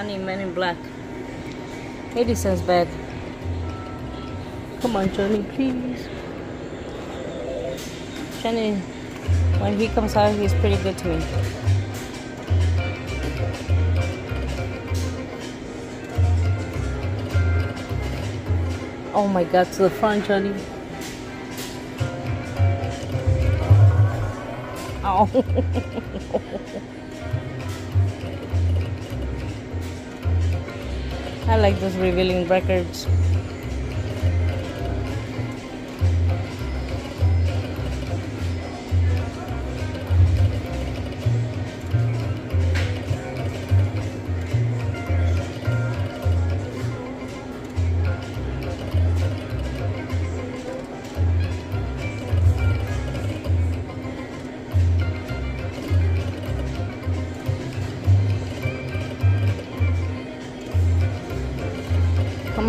Johnny Man in Black. 80 cents bag. Come on, Johnny, please. Johnny, when he comes out, he's pretty good to me. Oh my god, to the front, Johnny. Oh. I like those revealing records.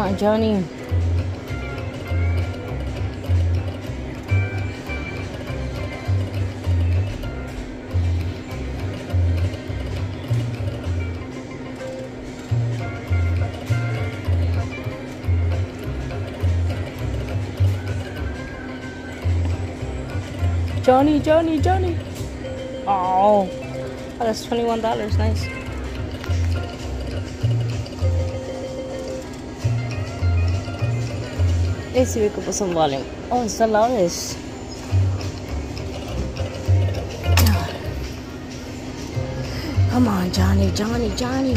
On, Johnny. Johnny, Johnny, Johnny. Oh, that's $21. Nice. Let's see if we can put some volume. Oh, it's the loudest. Come on, Johnny, Johnny, Johnny.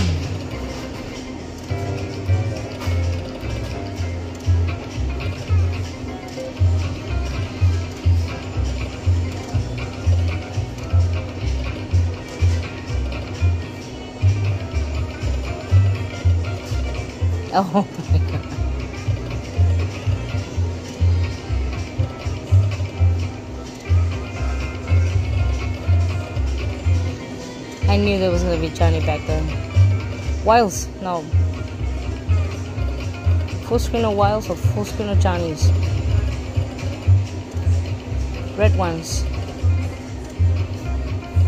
Oh I knew there was gonna be Johnny back there. Wiles, no. Full screen of Wiles or full screen of Johnny's? Red ones.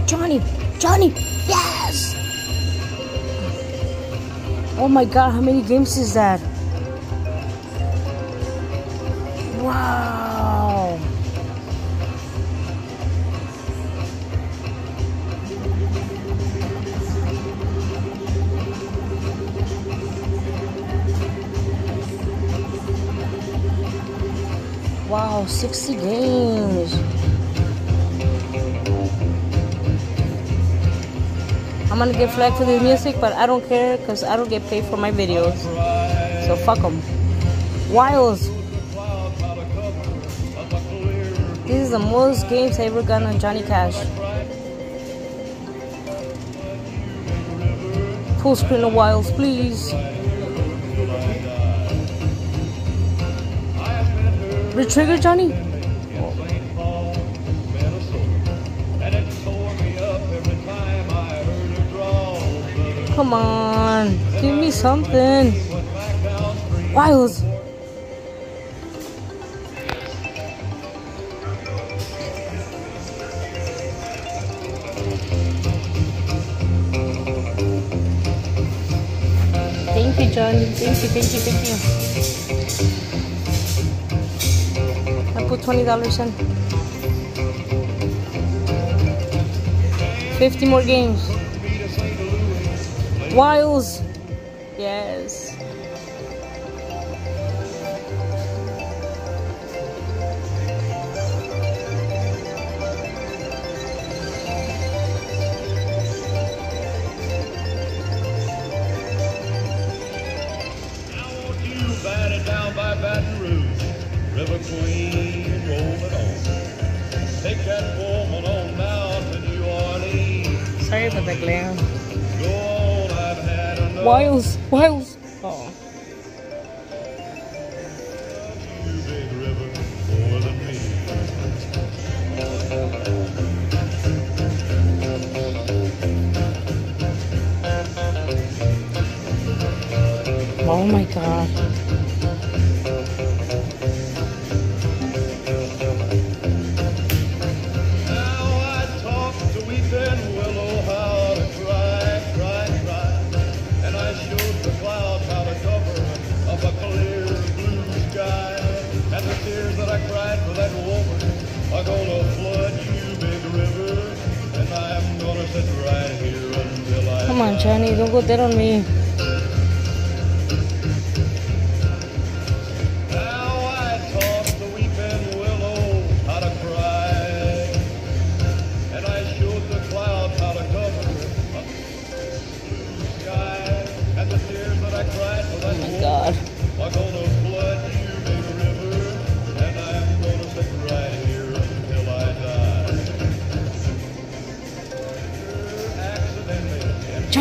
Johnny! Johnny! Yes! Oh my god, how many games is that? Wow! Wow, 60 games. I'm gonna get flagged for this music, but I don't care because I don't get paid for my videos. So fuck them. Wiles. This is the most games I ever got on Johnny Cash. Full screen of Wiles, please. Retrigger, Johnny? Come on, give me something. Wiles. Thank you, Johnny. Thank you, thank you, thank you. I put twenty dollars in. Fifty more games. Wiles. Yes. Down by Baton Rouge, River Queen, Sorry about the glare. Wiles. Wiles. Oh. Oh my god. Chinese. Don't go dead on me.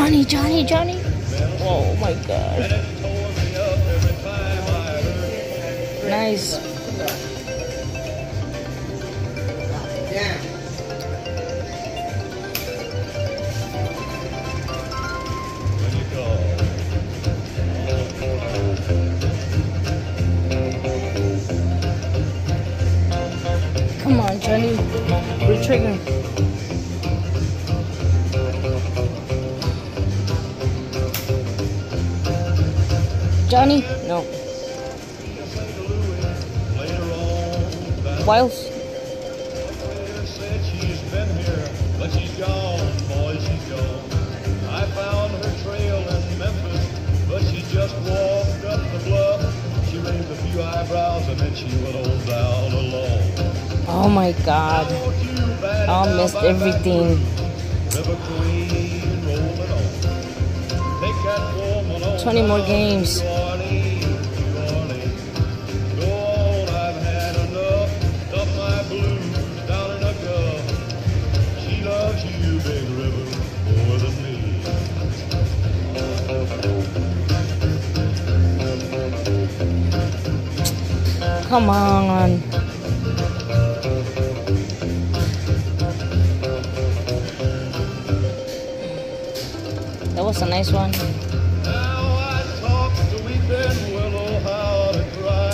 Johnny, Johnny, Johnny. Oh my god. and Johnny? No. Wiles? but she's gone, boy, she's gone. I found her trail in Memphis, but she just walked up the bluff. She raised a few eyebrows and then she went down alone. Oh my god. I missed everything. 20 more games. Come on. That was a nice one. Now I talk to weeping willow how to cry.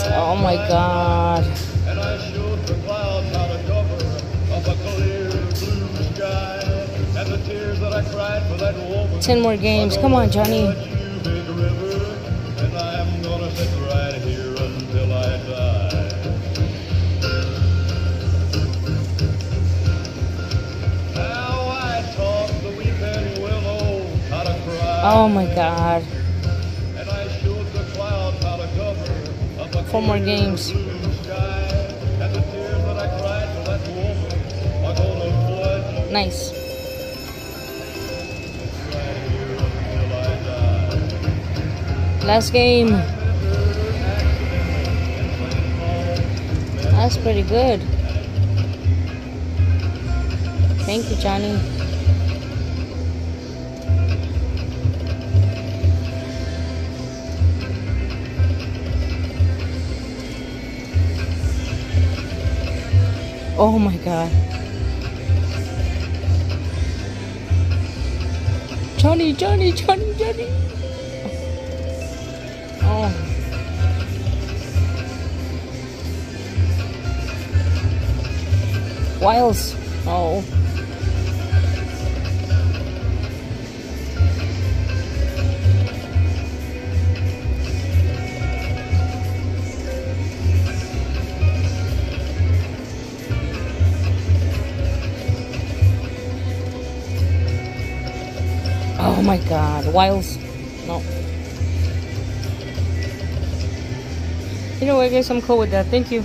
That woman are gonna flood you Nice. right here until I. Last game. That's pretty good. Thank you, Johnny. Oh my god. Johnny, Johnny, Johnny, Johnny. Oh. Wiles. Oh. My god. Wiles. No. You know what, guys? I'm cool with that. Thank you.